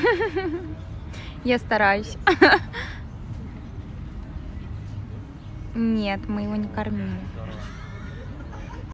Я стараюсь. Нет, мы его не кормили.